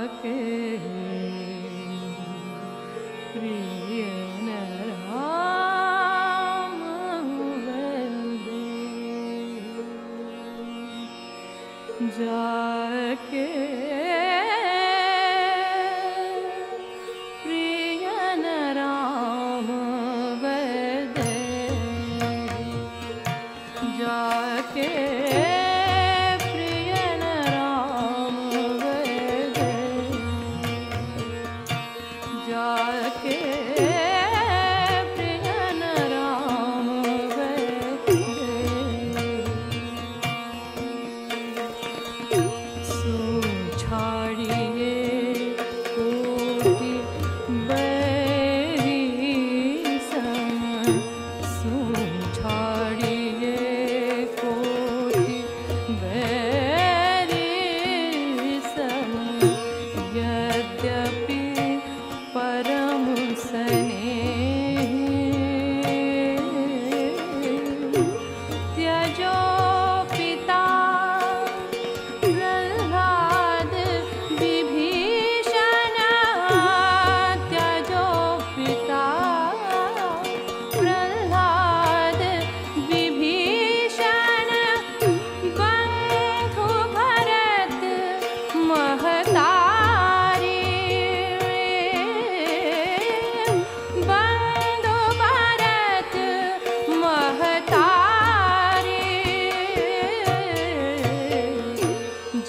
सके प्रिय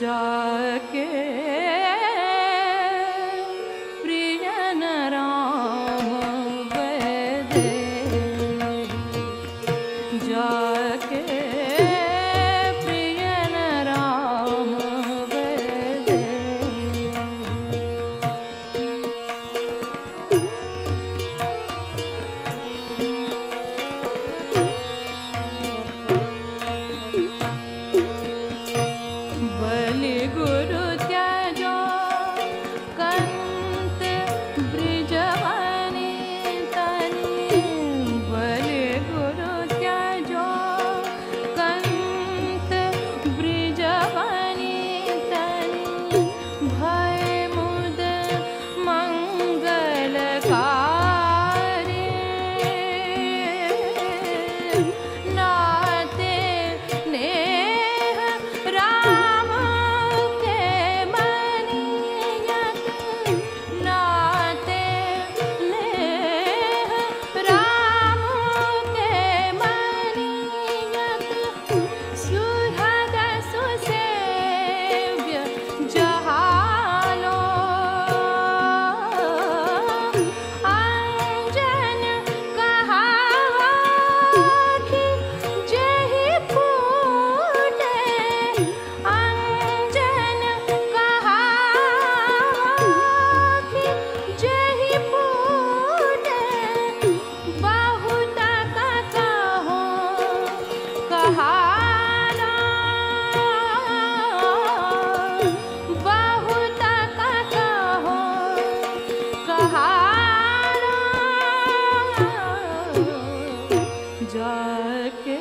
जाके dark.